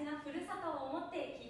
事ふるさとを思って聞